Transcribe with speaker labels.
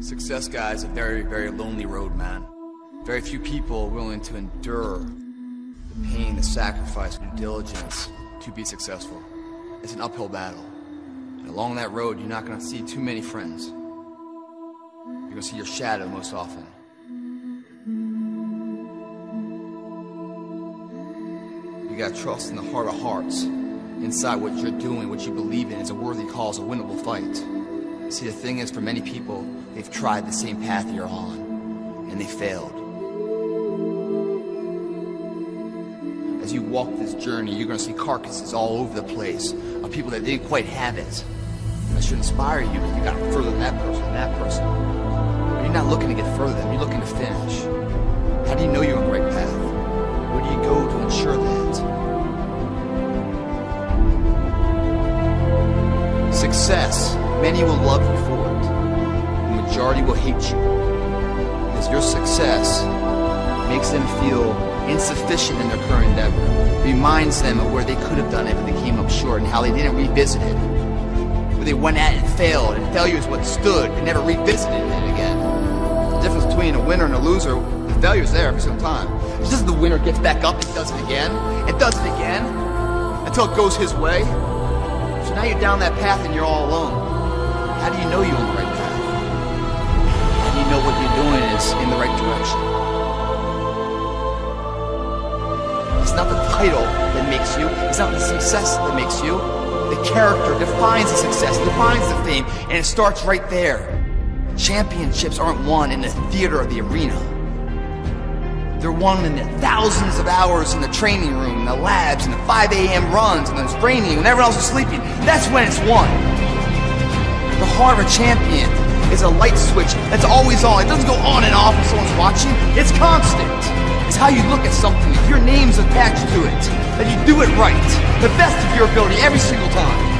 Speaker 1: Success, guys, is a very, very lonely road, man. Very few people willing to endure the pain, the sacrifice, the diligence to be successful. It's an uphill battle. And along that road, you're not going to see too many friends. You're going to see your shadow most often. You got trust in the heart of hearts. Inside what you're doing, what you believe in, is a worthy cause, a winnable fight. See, the thing is, for many people, they've tried the same path you're on, and they failed. As you walk this journey, you're going to see carcasses all over the place of people that didn't quite have it. And that should inspire you because you got further than that person, that person. But you're not looking to get further than you're looking to finish. How do you know you're on the right path? Where do you go to ensure that? Success, many will love you for it. The majority will hate you. Because your success makes them feel insufficient in their current endeavor. Reminds them of where they could have done it, but they came up short, and how they didn't revisit it. Where they went at and failed, and failure is what stood, and never revisited it again. The difference between a winner and a loser, the failure's there every single time. It's just the winner gets back up and does it again, and does it again, until it goes his way. So now you're down that path and you're all alone. How do you know you're on the right path? How do you know what you're doing is in the right direction? It's not the title that makes you, it's not the success that makes you. The character defines the success, defines the fame, and it starts right there. Championships aren't won in the theater or the arena. They're won in the thousands of hours in the training room, in the labs, in the 5 a.m. runs, and the training when everyone else is sleeping. That's when it's won. Heart of a champion is a light switch that's always on. It doesn't go on and off when someone's watching. It's constant. It's how you look at something. If your name's attached to it, that you do it right, the best of your ability every single time.